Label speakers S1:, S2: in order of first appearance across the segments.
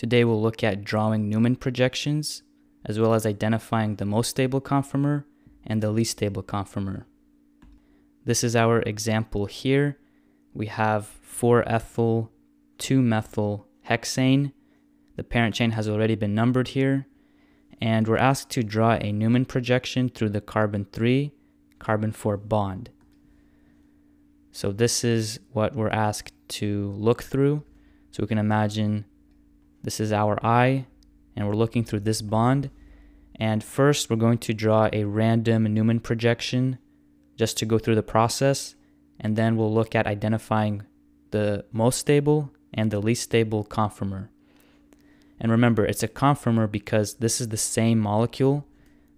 S1: Today we'll look at drawing Newman projections, as well as identifying the most stable conformer and the least stable conformer. This is our example here. We have 4-ethyl, 2-methyl hexane. The parent chain has already been numbered here. And we're asked to draw a Newman projection through the carbon 3, carbon 4 bond. So this is what we're asked to look through. So we can imagine this is our eye, and we're looking through this bond. And first, we're going to draw a random Newman projection just to go through the process. And then we'll look at identifying the most stable and the least stable conformer. And remember, it's a conformer because this is the same molecule,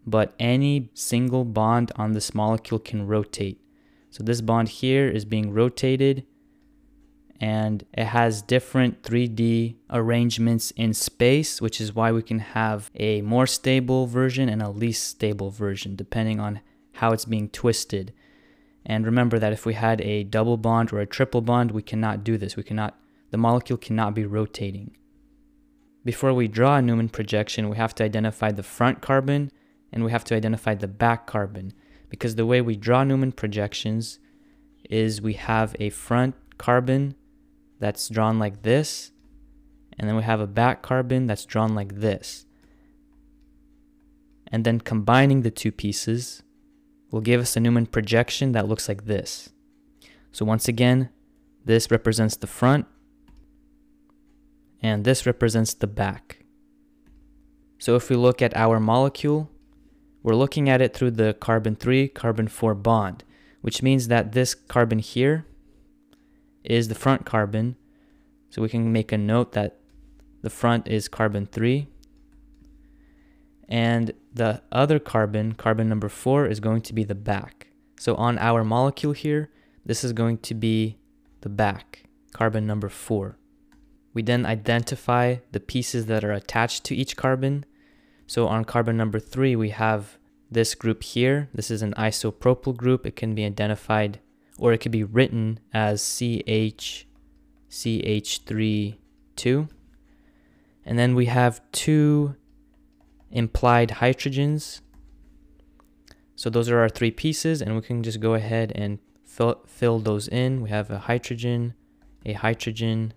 S1: but any single bond on this molecule can rotate. So this bond here is being rotated and it has different 3D arrangements in space, which is why we can have a more stable version and a least stable version, depending on how it's being twisted. And remember that if we had a double bond or a triple bond, we cannot do this. We cannot, the molecule cannot be rotating. Before we draw a Newman projection, we have to identify the front carbon and we have to identify the back carbon. Because the way we draw Newman projections is we have a front carbon that's drawn like this, and then we have a back carbon that's drawn like this. And then combining the two pieces will give us a Newman projection that looks like this. So once again, this represents the front, and this represents the back. So if we look at our molecule, we're looking at it through the carbon 3, carbon 4 bond, which means that this carbon here is the front carbon. So we can make a note that the front is carbon 3. And the other carbon, carbon number 4, is going to be the back. So on our molecule here, this is going to be the back, carbon number 4. We then identify the pieces that are attached to each carbon. So on carbon number 3, we have this group here. This is an isopropyl group. It can be identified or it could be written as CH, CH3, 2. And then we have two implied hydrogens. So those are our three pieces, and we can just go ahead and fill, fill those in. We have a hydrogen, a hydrogen,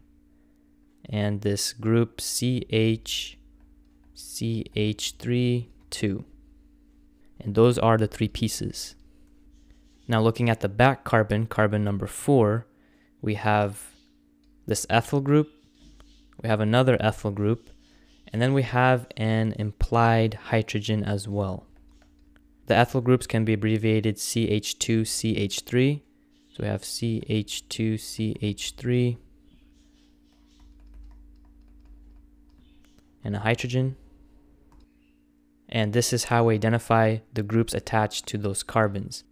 S1: and this group CH, CH3, 2. And those are the three pieces. Now looking at the back carbon, carbon number four, we have this ethyl group, we have another ethyl group, and then we have an implied hydrogen as well. The ethyl groups can be abbreviated CH2CH3. So we have CH2CH3 and a hydrogen. And this is how we identify the groups attached to those carbons.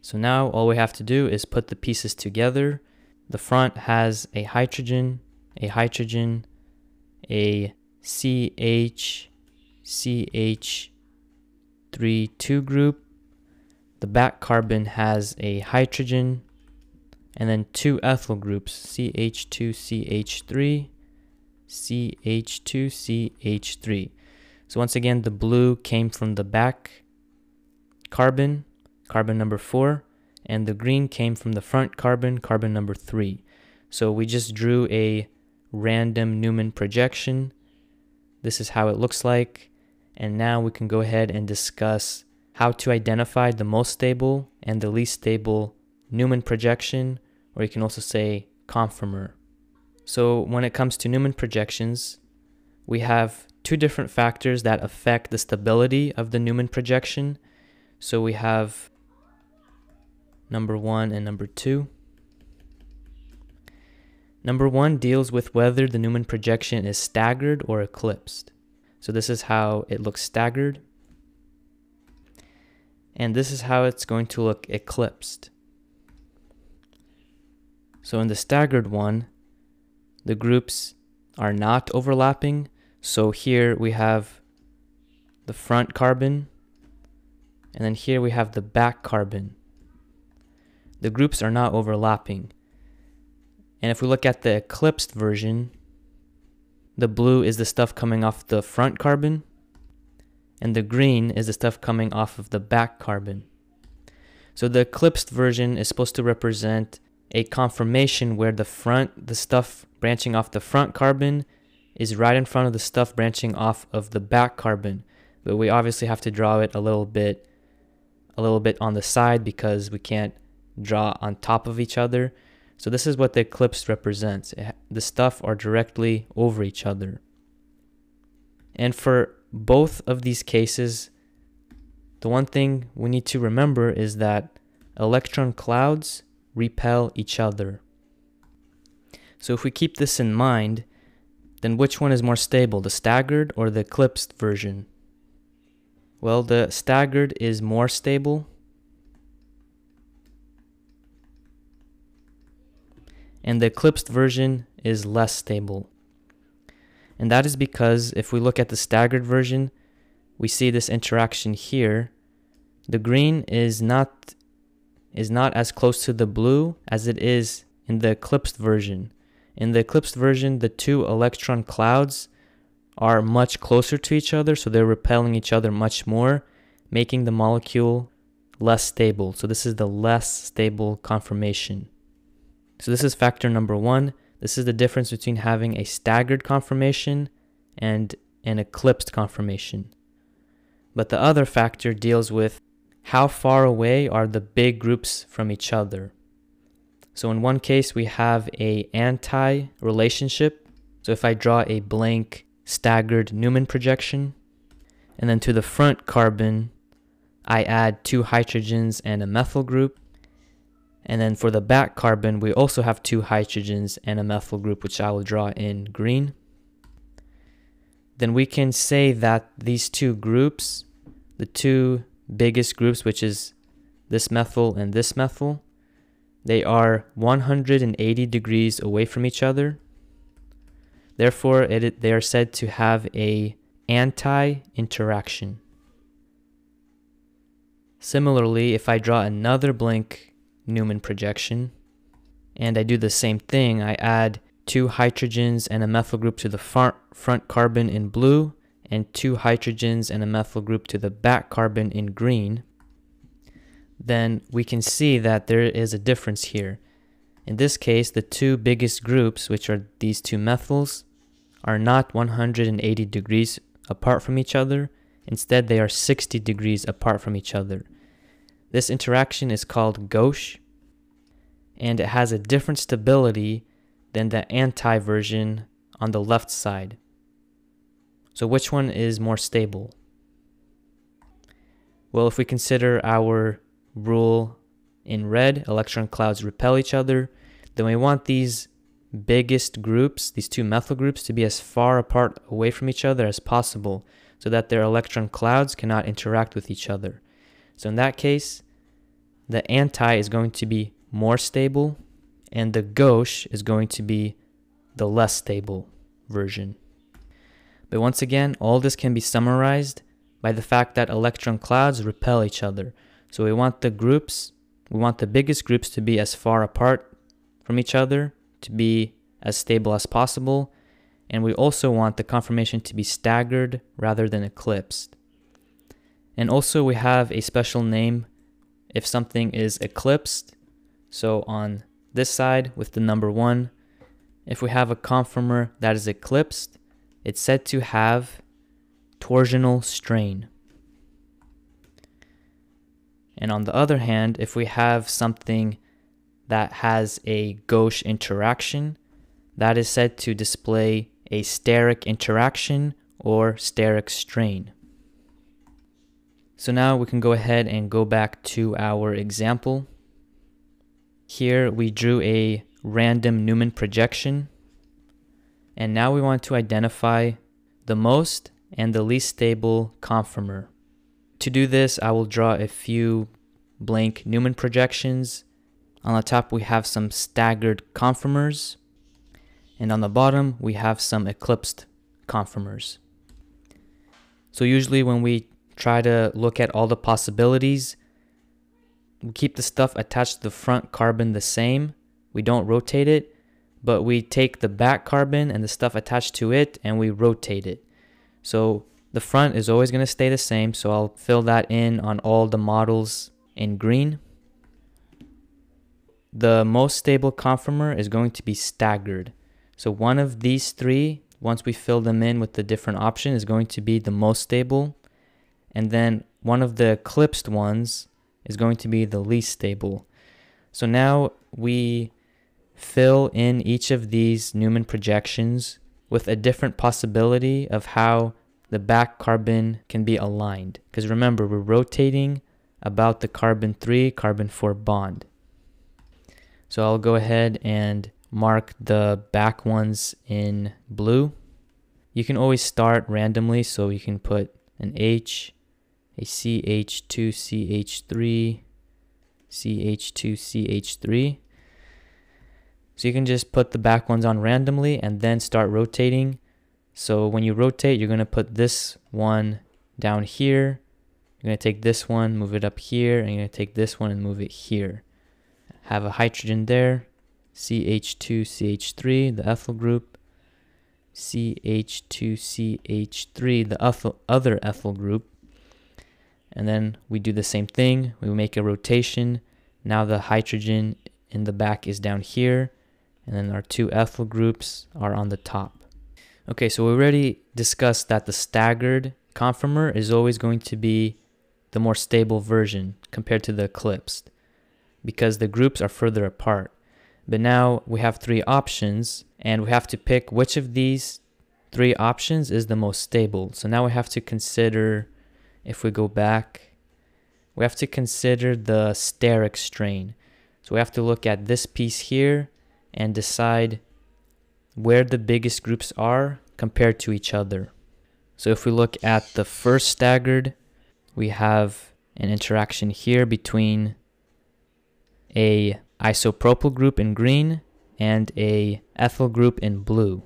S1: So now all we have to do is put the pieces together. The front has a hydrogen, a hydrogen, a CH, CH, 3 2 group. The back carbon has a hydrogen and then two ethyl groups CH2CH3, CH2CH3. So once again, the blue came from the back carbon carbon number 4, and the green came from the front carbon, carbon number 3. So we just drew a random Newman projection. This is how it looks like. And now we can go ahead and discuss how to identify the most stable and the least stable Newman projection, or you can also say conformer. So when it comes to Newman projections, we have two different factors that affect the stability of the Newman projection. So we have number one and number two. Number one deals with whether the Newman projection is staggered or eclipsed. So this is how it looks staggered. And this is how it's going to look eclipsed. So in the staggered one, the groups are not overlapping. So here we have the front carbon, and then here we have the back carbon the groups are not overlapping. And if we look at the eclipsed version, the blue is the stuff coming off the front carbon, and the green is the stuff coming off of the back carbon. So the eclipsed version is supposed to represent a conformation where the front, the stuff branching off the front carbon is right in front of the stuff branching off of the back carbon. But we obviously have to draw it a little bit a little bit on the side because we can't draw on top of each other. So this is what the eclipse represents. the stuff are directly over each other. And for both of these cases, the one thing we need to remember is that electron clouds repel each other. So if we keep this in mind, then which one is more stable, the staggered or the eclipsed version? Well, the staggered is more stable. And the eclipsed version is less stable. And that is because if we look at the staggered version, we see this interaction here. The green is not is not as close to the blue as it is in the eclipsed version. In the eclipsed version, the two electron clouds are much closer to each other, so they're repelling each other much more, making the molecule less stable. So this is the less stable conformation. So this is factor number one. This is the difference between having a staggered conformation and an eclipsed conformation. But the other factor deals with how far away are the big groups from each other. So in one case we have a anti-relationship. So if I draw a blank staggered Newman projection. And then to the front carbon, I add two hydrogens and a methyl group. And then for the back carbon, we also have two hydrogens and a methyl group, which I will draw in green. Then we can say that these two groups, the two biggest groups, which is this methyl and this methyl, they are 180 degrees away from each other. Therefore, it, they are said to have a anti-interaction. Similarly, if I draw another blank Newman projection, and I do the same thing, I add two hydrogens and a methyl group to the front, front carbon in blue, and two hydrogens and a methyl group to the back carbon in green, then we can see that there is a difference here. In this case, the two biggest groups, which are these two methyls, are not 180 degrees apart from each other. Instead, they are 60 degrees apart from each other. This interaction is called gauche, and it has a different stability than the anti version on the left side. So which one is more stable? Well, if we consider our rule in red, electron clouds repel each other, then we want these biggest groups, these two methyl groups, to be as far apart away from each other as possible so that their electron clouds cannot interact with each other. So in that case, the anti is going to be more stable and the gauche is going to be the less stable version. But once again, all this can be summarized by the fact that electron clouds repel each other. So we want the groups, we want the biggest groups to be as far apart from each other to be as stable as possible, and we also want the conformation to be staggered rather than eclipsed. And also we have a special name if something is eclipsed. So on this side with the number one, if we have a conformer that is eclipsed, it's said to have torsional strain. And on the other hand, if we have something that has a gauche interaction that is said to display a steric interaction or steric strain. So now we can go ahead and go back to our example. Here we drew a random Newman projection. And now we want to identify the most and the least stable conformer. To do this, I will draw a few blank Newman projections on the top, we have some staggered conformers, and on the bottom, we have some eclipsed conformers. So usually when we try to look at all the possibilities, we keep the stuff attached to the front carbon the same. We don't rotate it, but we take the back carbon and the stuff attached to it and we rotate it. So the front is always going to stay the same, so I'll fill that in on all the models in green. The most stable conformer is going to be staggered. So one of these three, once we fill them in with the different option, is going to be the most stable. And then one of the eclipsed ones is going to be the least stable. So now we fill in each of these Newman projections with a different possibility of how the back carbon can be aligned. Because remember, we're rotating about the carbon 3, carbon 4 bond. So I'll go ahead and mark the back ones in blue. You can always start randomly, so you can put an H, a CH2CH3, CH2CH3. So you can just put the back ones on randomly and then start rotating. So when you rotate, you're going to put this one down here. You're going to take this one, move it up here, and you're going to take this one and move it here. Have a hydrogen there, CH2CH3, the ethyl group, CH2CH3, the other ethyl group, and then we do the same thing. We make a rotation. Now the hydrogen in the back is down here. And then our two ethyl groups are on the top. Okay, so we already discussed that the staggered conformer is always going to be the more stable version compared to the eclipsed because the groups are further apart. But now we have three options and we have to pick which of these three options is the most stable. So now we have to consider if we go back, we have to consider the steric strain. So we have to look at this piece here and decide where the biggest groups are compared to each other. So if we look at the first staggered, we have an interaction here between a isopropyl group in green and a ethyl group in blue.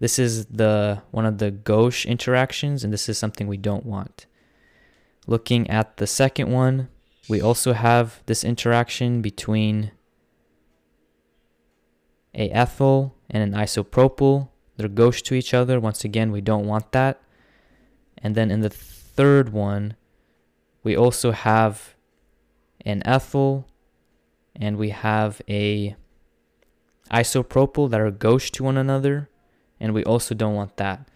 S1: This is the one of the gauche interactions and this is something we don't want. Looking at the second one, we also have this interaction between a ethyl and an isopropyl. They're gauche to each other. Once again, we don't want that. And then in the third one, we also have an ethyl and we have a isopropyl that are gauche to one another and we also don't want that.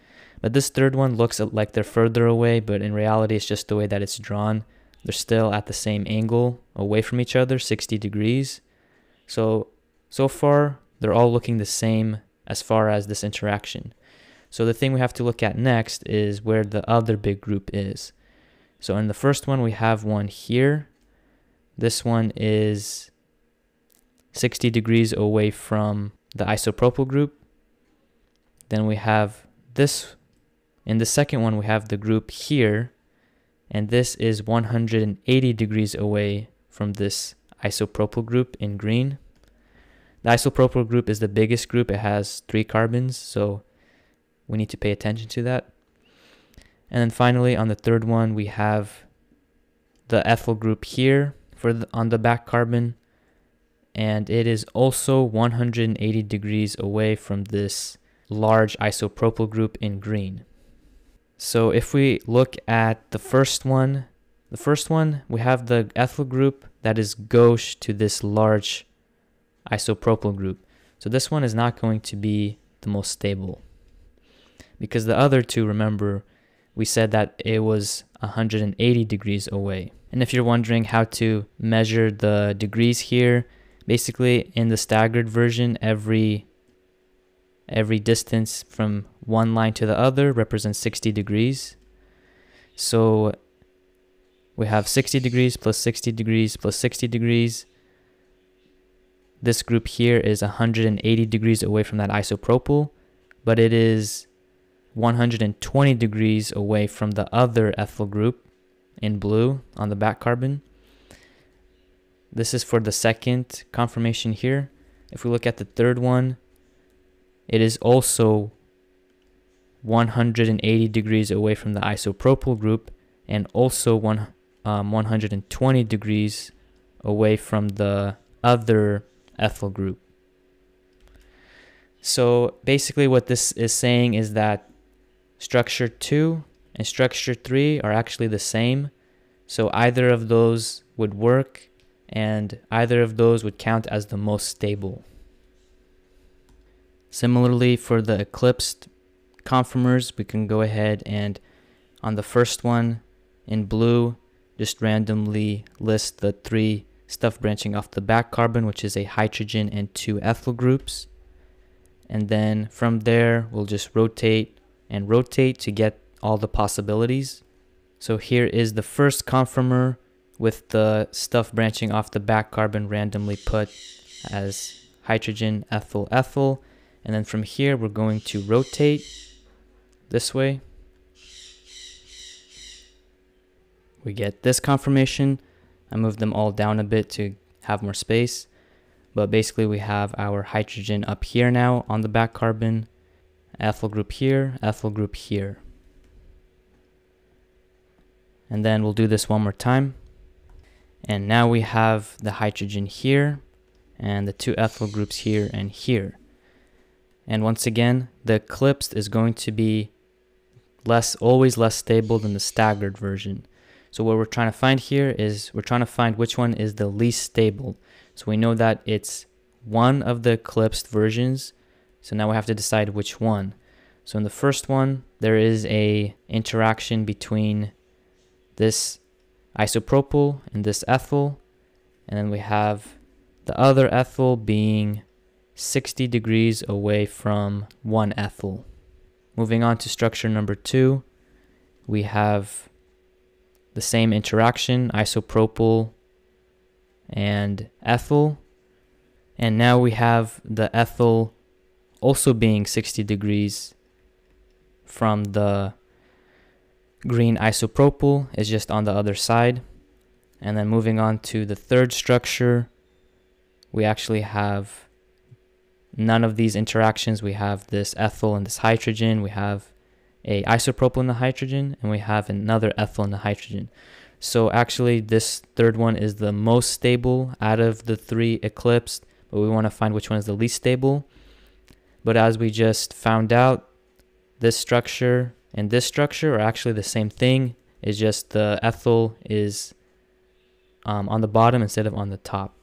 S1: But this third one looks like they're further away, but in reality, it's just the way that it's drawn. They're still at the same angle away from each other, 60 degrees. So, so far, they're all looking the same as far as this interaction. So the thing we have to look at next is where the other big group is. So in the first one, we have one here. This one is 60 degrees away from the isopropyl group. Then we have this in the second one, we have the group here, and this is 180 degrees away from this isopropyl group in green. The isopropyl group is the biggest group. It has three carbons, so we need to pay attention to that. And then finally, on the third one, we have the ethyl group here for the, on the back carbon, and it is also 180 degrees away from this large isopropyl group in green. So if we look at the first one, the first one, we have the ethyl group that is gauche to this large isopropyl group. So this one is not going to be the most stable. Because the other two, remember, we said that it was 180 degrees away. And if you're wondering how to measure the degrees here, basically in the staggered version, every Every distance from one line to the other represents 60 degrees. So we have 60 degrees plus 60 degrees plus 60 degrees. This group here is 180 degrees away from that isopropyl, but it is 120 degrees away from the other ethyl group in blue on the back carbon. This is for the second conformation here. If we look at the third one, it is also 180 degrees away from the isopropyl group and also one, um, 120 degrees away from the other ethyl group. So basically what this is saying is that structure 2 and structure 3 are actually the same. So either of those would work and either of those would count as the most stable. Similarly, for the eclipsed conformers, we can go ahead and on the first one in blue, just randomly list the three stuff branching off the back carbon, which is a hydrogen and two ethyl groups. And then from there, we'll just rotate and rotate to get all the possibilities. So here is the first conformer with the stuff branching off the back carbon randomly put as hydrogen, ethyl, ethyl. And then from here, we're going to rotate this way. We get this conformation. I moved them all down a bit to have more space. But basically we have our hydrogen up here now on the back carbon, ethyl group here, ethyl group here. And then we'll do this one more time. And now we have the hydrogen here and the two ethyl groups here and here. And once again, the eclipsed is going to be less, always less stable than the staggered version. So what we're trying to find here is we're trying to find which one is the least stable. So we know that it's one of the eclipsed versions. So now we have to decide which one. So in the first one, there is a interaction between this isopropyl and this ethyl. And then we have the other ethyl being 60 degrees away from one ethyl. Moving on to structure number two, we have the same interaction, isopropyl and ethyl. And now we have the ethyl also being 60 degrees from the green isopropyl is just on the other side. And then moving on to the third structure, we actually have none of these interactions. We have this ethyl and this hydrogen. We have a isopropyl in the hydrogen and we have another ethyl in the hydrogen. So actually this third one is the most stable out of the three eclipsed, but we want to find which one is the least stable. But as we just found out, this structure and this structure are actually the same thing. It's just the ethyl is um, on the bottom instead of on the top.